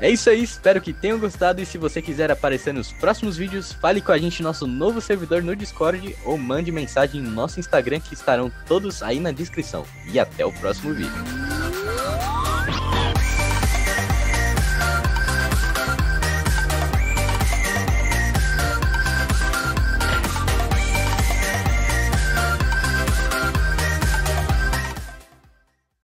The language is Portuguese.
É isso aí, espero que tenham gostado e se você quiser aparecer nos próximos vídeos, fale com a gente no nosso novo servidor no Discord ou mande mensagem no nosso Instagram que estarão todos aí na descrição. E até o próximo vídeo.